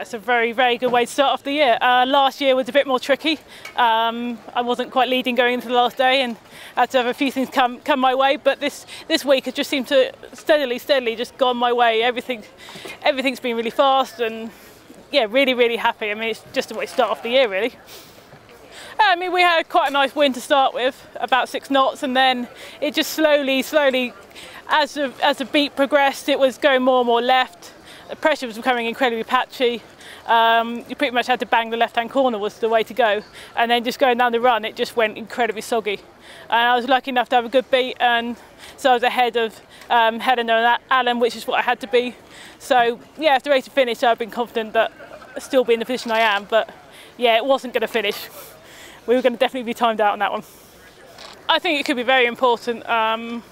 It's a very, very good way to start off the year. Uh, last year was a bit more tricky. Um, I wasn't quite leading going into the last day and had to have a few things come, come my way. But this, this week has just seemed to steadily, steadily just gone my way. Everything, everything's been really fast and yeah, really, really happy. I mean, it's just a way to start off the year, really. I mean, we had quite a nice wind to start with, about six knots, and then it just slowly, slowly, as the, as the beat progressed, it was going more and more left the pressure was becoming incredibly patchy. Um, you pretty much had to bang the left-hand corner was the way to go. And then just going down the run, it just went incredibly soggy. And I was lucky enough to have a good beat, and so I was ahead of um, Helena and Alan, which is what I had to be. So yeah, after the race finished, I've been confident that I'd still be in the position I am. But yeah, it wasn't going to finish. We were going to definitely be timed out on that one. I think it could be very important. Um,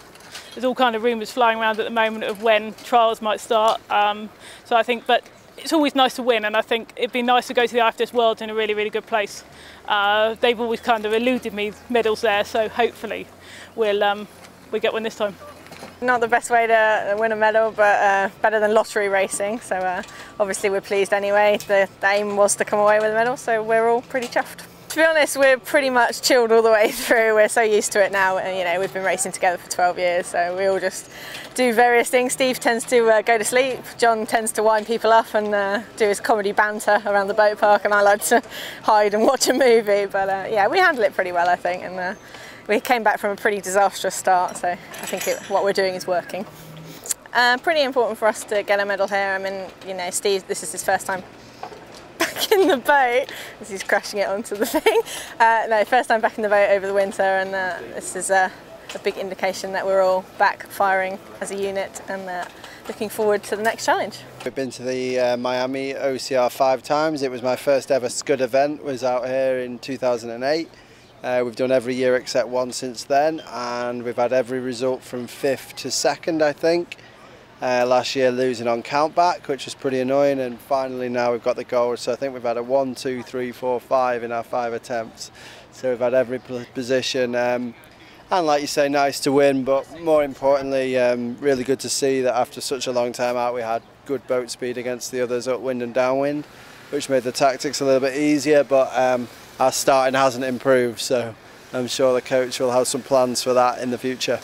there's all kind of rumours flying around at the moment of when trials might start. Um, so I think, but it's always nice to win, and I think it'd be nice to go to the IFDS Worlds in a really, really good place. Uh, they've always kind of eluded me medals there, so hopefully we'll um, we get one this time. Not the best way to win a medal, but uh, better than lottery racing. So uh, obviously we're pleased anyway. The, the aim was to come away with a medal, so we're all pretty chuffed to be honest, we're pretty much chilled all the way through. We're so used to it now, and you know we've been racing together for 12 years, so we all just do various things. Steve tends to uh, go to sleep. John tends to wind people up and uh, do his comedy banter around the boat park, and I like to hide and watch a movie. But uh, yeah, we handle it pretty well, I think, and uh, we came back from a pretty disastrous start, so I think it, what we're doing is working. Uh, pretty important for us to get a medal here. I mean, you know, Steve, this is his first time in the boat as he's crashing it onto the thing. Uh, no, first time back in the boat over the winter and uh, this is a, a, big indication that we're all back firing as a unit and uh, looking forward to the next challenge. We've been to the uh, Miami OCR five times. It was my first ever Skud event, was out here in 2008. Uh, we've done every year except one since then and we've had every result from fifth to second I think. Uh, last year losing on countback, which was pretty annoying, and finally now we've got the gold. So I think we've had a one, two, three, four, five in our five attempts. So we've had every position. Um, and like you say, nice to win, but more importantly, um, really good to see that after such a long time out, we had good boat speed against the others upwind and downwind, which made the tactics a little bit easier. But um, our starting hasn't improved, so I'm sure the coach will have some plans for that in the future.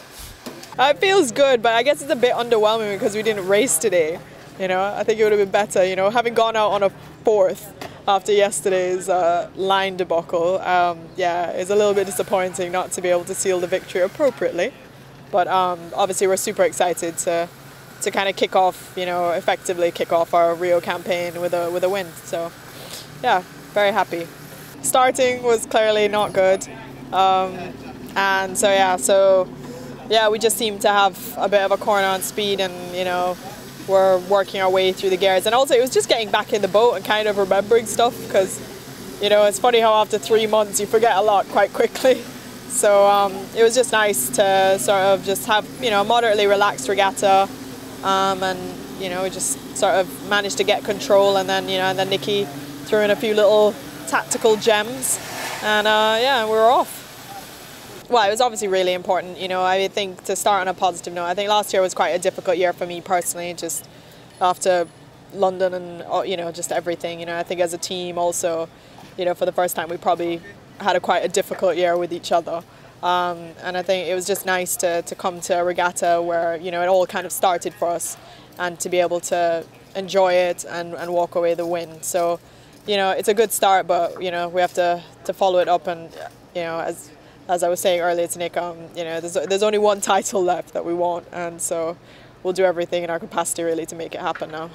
Uh, it feels good, but I guess it's a bit underwhelming because we didn't race today. You know, I think it would have been better. You know, having gone out on a fourth after yesterday's uh, line debacle, um, yeah, it's a little bit disappointing not to be able to seal the victory appropriately. But um, obviously, we're super excited to to kind of kick off, you know, effectively kick off our Rio campaign with a with a win. So, yeah, very happy. Starting was clearly not good, um, and so yeah, so yeah, we just seem to have a bit of a corner on speed and, you know, we're working our way through the gears. And also, it was just getting back in the boat and kind of remembering stuff because, you know, it's funny how after three months you forget a lot quite quickly. So um, it was just nice to sort of just have, you know, a moderately relaxed regatta um, and, you know, we just sort of managed to get control and then, you know, and then Niki threw in a few little tactical gems and uh, yeah, we were off well, it was obviously really important. You know, I think to start on a positive note, I think last year was quite a difficult year for me personally, just after London and uh, you know just everything. You know, I think as a team also, you know, for the first time we probably had a quite a difficult year with each other. Um, and I think it was just nice to, to come to a regatta where you know it all kind of started for us, and to be able to enjoy it and, and walk away the win. So, you know, it's a good start, but you know we have to, to follow it up and you know as as I was saying earlier to Nick, um, you know, there's, there's only one title left that we want, and so we'll do everything in our capacity really to make it happen now.